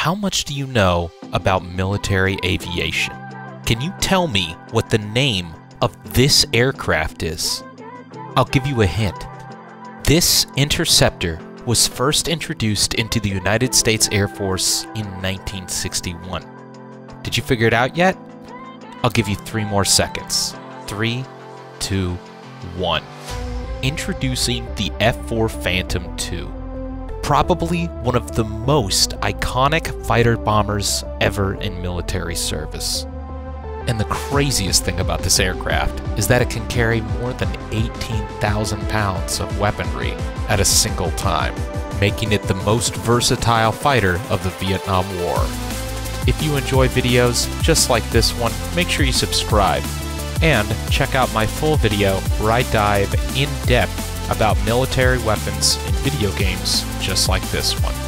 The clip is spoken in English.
how much do you know about military aviation? Can you tell me what the name of this aircraft is? I'll give you a hint. This interceptor was first introduced into the United States Air Force in 1961. Did you figure it out yet? I'll give you three more seconds. Three, two, one. Introducing the F 4 Phantom II. Probably one of the most iconic fighter bombers ever in military service. And the craziest thing about this aircraft is that it can carry more than 18,000 pounds of weaponry at a single time, making it the most versatile fighter of the Vietnam War. If you enjoy videos just like this one, make sure you subscribe and check out my full video where I dive in depth about military weapons in video games just like this one.